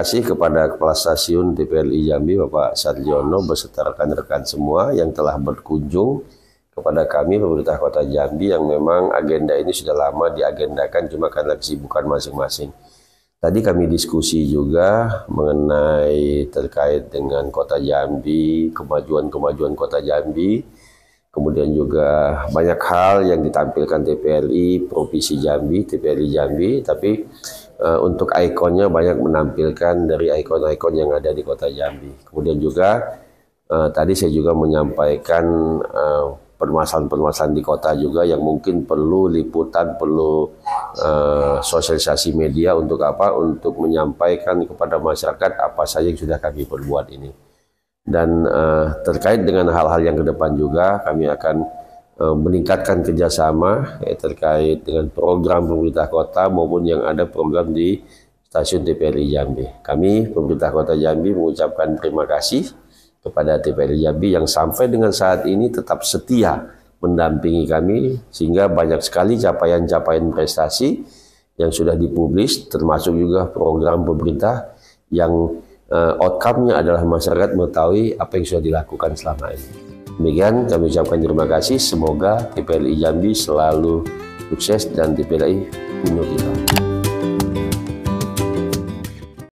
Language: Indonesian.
kasih kepada Kepala Stasiun TPLI Jambi Bapak Sarjono beserta rekan-rekan semua yang telah berkunjung kepada kami pemerintah Kota Jambi yang memang agenda ini sudah lama diagendakan cuma karena kesibukan masing-masing. Tadi kami diskusi juga mengenai terkait dengan Kota Jambi, kemajuan-kemajuan Kota Jambi, kemudian juga banyak hal yang ditampilkan TPLI Provinsi Jambi, TPLI Jambi, tapi uh, untuk ikonnya banyak menampilkan dari ikon-ikon yang ada di kota Jambi. Kemudian juga uh, tadi saya juga menyampaikan uh, permasalahan-permasalahan di kota juga yang mungkin perlu liputan, perlu uh, sosialisasi media untuk apa? Untuk menyampaikan kepada masyarakat apa saja yang sudah kami perbuat ini. Dan uh, terkait dengan hal-hal yang ke depan juga kami akan Eh, meningkatkan kerjasama ya, terkait dengan program pemerintah kota maupun yang ada program di stasiun TPRI Jambi. Kami pemerintah kota Jambi mengucapkan terima kasih kepada TPRI Jambi yang sampai dengan saat ini tetap setia mendampingi kami sehingga banyak sekali capaian-capaian prestasi yang sudah dipublis termasuk juga program pemerintah yang uh, outcome-nya adalah masyarakat mengetahui apa yang sudah dilakukan selama ini. Demikian kami ucapkan terima kasih. Semoga TPLI Jambi selalu sukses dan TPLI punya kita.